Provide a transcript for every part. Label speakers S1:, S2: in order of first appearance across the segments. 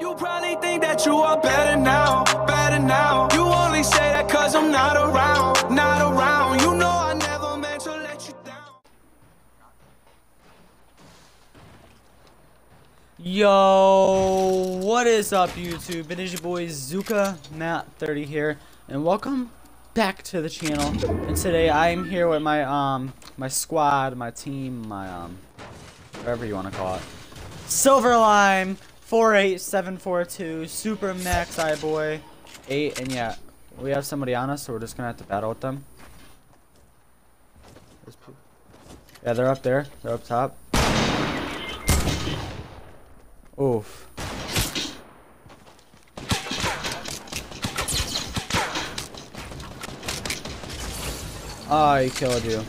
S1: You probably think that you are better now, better now. You only say that cause I'm not around, not around. You know I never meant to let you down.
S2: Yo, what is up YouTube? It is your boy Zuka Matt 30 here, and welcome back to the channel. And today I am here with my um my squad, my team, my um whatever you want to call it. Silver Lime 48742, Super Max Eye Boy 8, and yeah, we have somebody on us, so we're just gonna have to battle with them. Yeah, they're up there. They're up top. Oof. Oh, he killed you.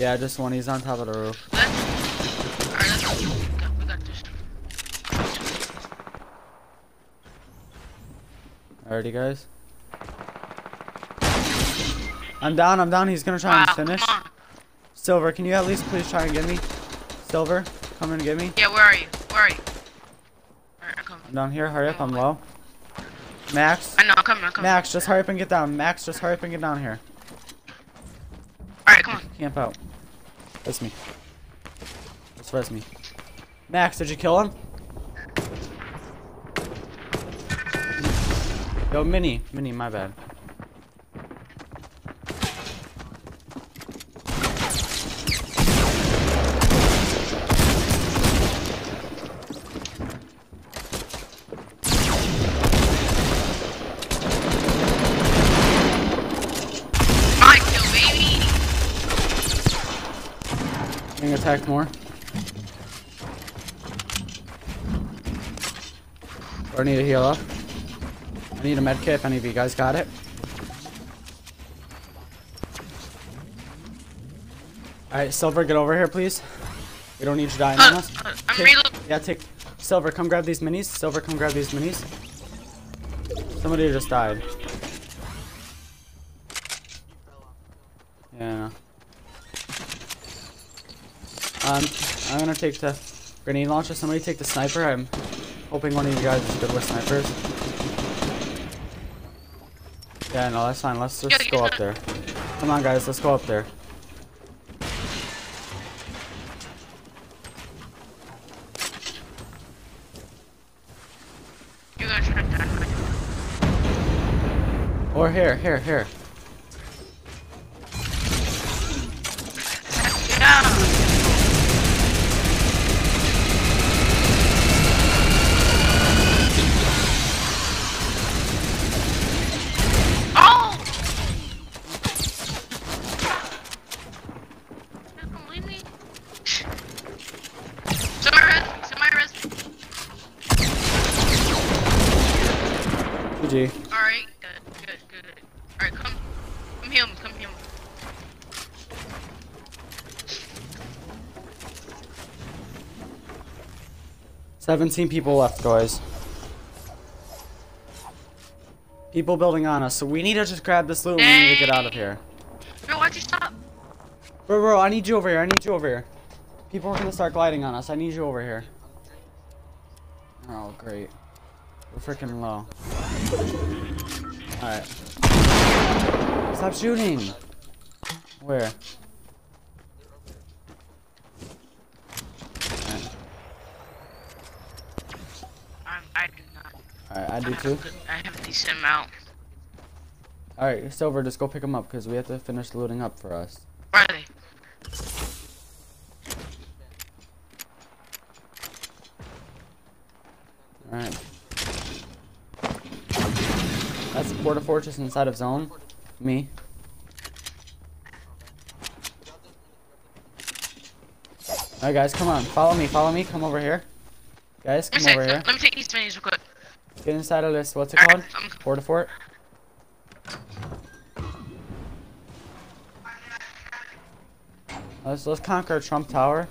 S2: Yeah, just one. He's on top of the roof.
S3: Alright, let's go. We got- we got this.
S2: Alrighty, guys. I'm down. I'm down. He's gonna try
S3: Wow,
S2: and finish. Silver, can you at least please try and get me? Silver, come and get me.
S3: Yeah, where are you? Where are you? I'm
S2: down here. Hurry up. I'm low. Max.
S3: I know, I'm coming, I'm coming.
S2: Max, just hurry up and get down. Max, just hurry up and get down here.
S3: Alright, come on.
S2: Camp out. That's me. That's res me. Max, did you kill him? Yo, Mini. Mini, my bad.
S3: My kill, baby!
S2: Getting attacked more. Or need to heal up. I need a med kit if any of you guys got it. Alright, Silver, get over here, please. We don't need you dying on
S3: Uh,
S2: us.
S3: uh,
S2: Take- Yeah, take. Silver, come grab these minis. Silver, come grab these minis. Somebody just died. Yeah. Um, I'm gonna take the grenade launcher. Somebody take the sniper. I'm hoping one of you guys is good with snipers. Yeah, no, that's fine. Let's just go up there. Come on, guys. Let's go up there.
S3: You guys try to die.
S2: Or here, here, here. 17 people left, guys. People building on us, so we need to just grab this loot and we need to get out of here.
S3: Bro, why'd you stop?
S2: Bro, bro, I need you over here, I need you over here. People are gonna start gliding on us, I need you over here. Oh, great. We're freaking low. Alright. Stop shooting! Where? Alright,
S3: I do
S2: too.
S3: I have a decent amount.
S2: Alright, Silver, just go pick them up because we have to finish looting up for us.
S3: Where are they?
S2: Alright. That's Port-a-Fortress inside of zone. Me. Alright guys, come on. Follow me, follow me. Come over here. Guys, come
S3: me,
S2: over here.
S3: let me take these minis real quick.
S2: Get inside of this. What's it called? Um, Port-a-Fort? Let's let's conquer Trump Tower.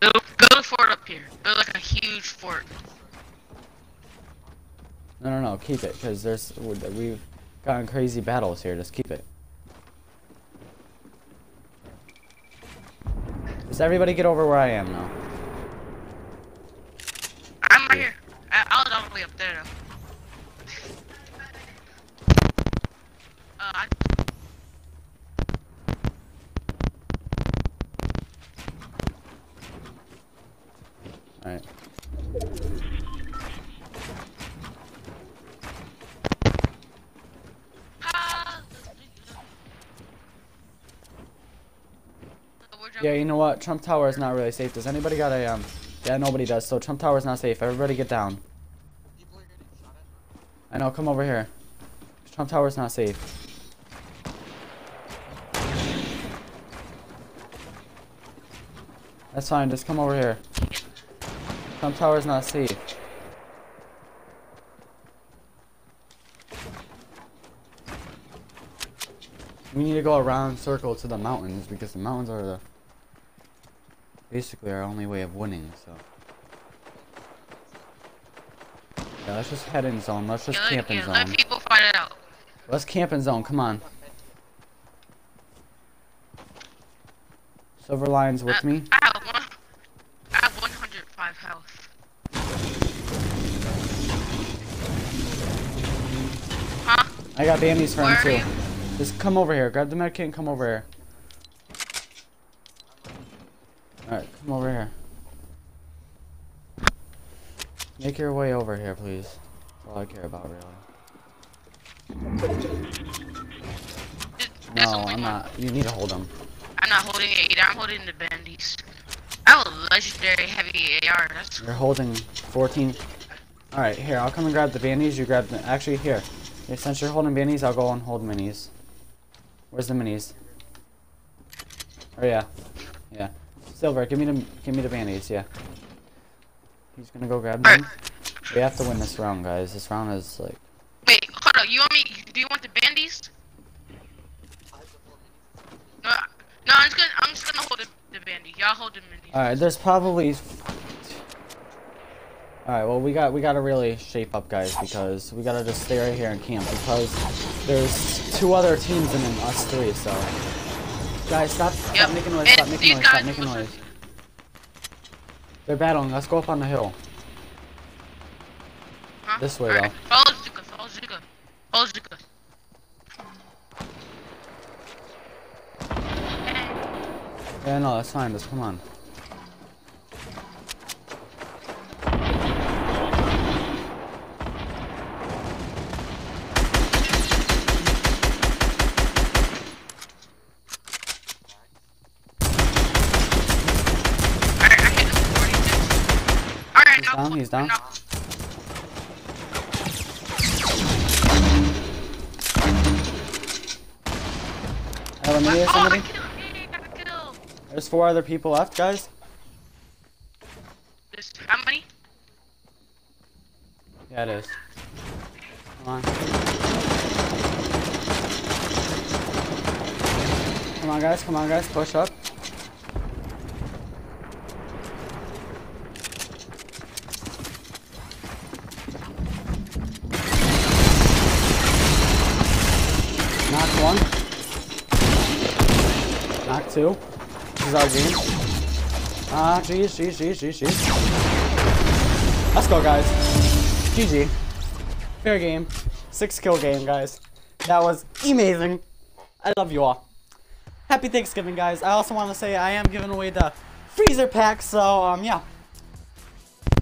S3: Build, build a fort up here. Build like a huge fort.
S2: No, no, no. Keep it, because there's we've gotten crazy battles here. Just keep it. Does everybody get over where I am now?
S3: I'm right here. I, I was all the way up there though. Uh,
S2: Alright.
S3: ah.
S2: Yeah, you know what? Trump Tower is not really safe. Does anybody got a, um... Yeah, nobody does. So Trump Tower is not safe. Everybody get down. I know, come over here. Trump Tower is not safe. That's fine, just come over here. Trump Tower is not safe. We need to go around circle to the mountains because the mountains are the basically our only way of winning, so. Yeah, let's just head in zone. Let's just
S3: Yeah,
S2: camp in
S3: yeah, let
S2: zone.
S3: people it out.
S2: Let's camp in zone. Come on. Silver lines with
S3: Uh,
S2: me.
S3: I have one. I have 105 health. Huh?
S2: I got bandies for him
S3: Where
S2: too.
S3: you?
S2: Just come over here. Grab the med kit and come over here. Alright, come over here. Make your way over here, please. That's all I care about, really. No, I'm not. You need to hold them.
S3: I'm not holding it either. I'm holding the bandies. I have a legendary heavy AR. That's
S2: You're holding 14. Alright, here, I'll come and grab the bandies. You grab the. Actually, here. Since you're holding bandies, I'll go and hold minis. Where's the minis? Oh, yeah. Yeah. Silver, give me the give me the bandies, yeah. He's gonna go grab them. We have to win this round, guys. This round is like.
S3: Wait, hold up. You want me? Do you want the bandies? No, no. I'm just gonna. I'm just gonna hold the, the bandy. Y'all hold the bandies.
S2: Alright, there's probably. Alright, well, we got we gotta really shape up, guys, because we gotta just stay right here and camp because there's two other teams and then us three, so. Guys, stop, stop making noise,
S3: And
S2: stop making noise, stop making noise. They're battling, let's go up on the hill.
S3: Huh?
S2: this way,
S3: Alright, Follow Zuka. Follow Zuka. Follow Zuka.
S2: Yeah, no, that's fine, just come on.
S3: Alright, I hit him. 46. Alright,
S2: He's
S3: now.
S2: Down, he's down.
S3: Oh,
S2: I eliminated
S3: Oh,
S2: somebody. There's four other people left, guys.
S3: There's how many?
S2: Yeah, it is. Come on. Come on, guys. Come on, guys. Push up. Knock one. Knock two. This is our game. Ah, jeez, jeez, jeez, jeez, jeez. Let's go, guys. GG. Fair game. Six kill game, guys. That was amazing. I love you all. Happy Thanksgiving, guys. I also want to say I am giving away the freezer pack, so, um, yeah.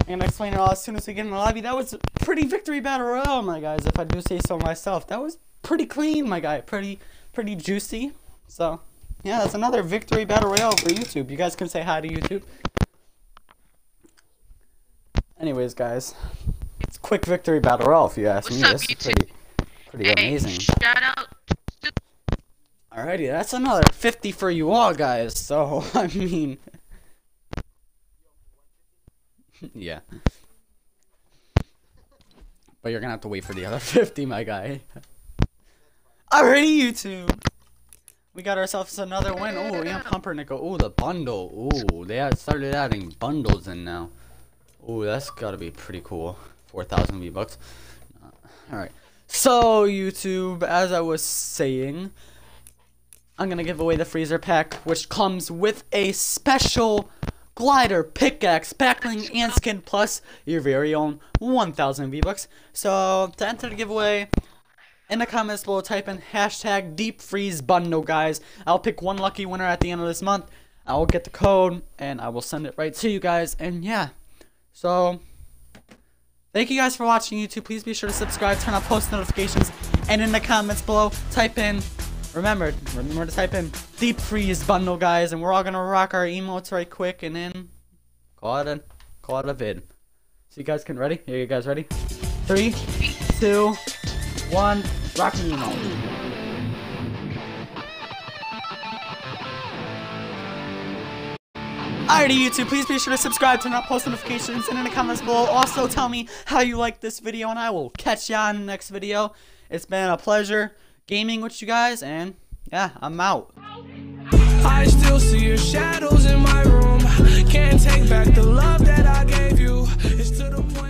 S2: I'm gonna explain it all as soon as we get in the lobby. That was pretty victory battle royale, my guys, if I do say so myself. That was pretty clean, my guy. Pretty, pretty juicy. So, yeah, that's another victory battle royale for YouTube. You guys can say hi to YouTube. Anyways, guys, it's quick victory battle royale if you ask
S3: What's
S2: me.
S3: up,
S2: This is pretty, pretty
S3: Hey,
S2: amazing.
S3: shout out.
S2: Alrighty, that's another 50 for you all, guys. So, I mean, yeah. But you're gonna have to wait for the other 50, my guy. Alrighty, YouTube. We got ourselves another win. Oh, yeah, Pumpernickel. Oh, the bundle. Oh, they started adding bundles in now. Oh, that's gotta be pretty cool. 4,000 V-Bucks. Alright. So, YouTube, as I was saying, I'm gonna give away the freezer pack, which comes with a special glider, pickaxe, back bling, and skin, plus your very own 1,000 V-Bucks. So, to enter the giveaway, in the comments below, type in hashtag deep freeze bundle, guys. I'll pick one lucky winner at the end of this month. I will get the code, and I will send it right to you guys. And yeah, so thank you guys for watching YouTube. Please be sure to subscribe, turn on post notifications, and in the comments below, type in Remember, remember to type in deep freeze bundle, guys, and we're all gonna rock our emotes right quick, and then call it a call it a vid. So you guys can ready? Are you guys ready? Three, two, one, Rocky Nemo. Alrighty YouTube, please be sure to subscribe, turn on post notifications, and in the comments below also tell me how you like this video, and I will catch ya on the next video. It's been a pleasure gaming with you guys, and yeah, I'm out.
S1: I still see your shadows in my room. Can't take back the love that I gave you. It's to the point.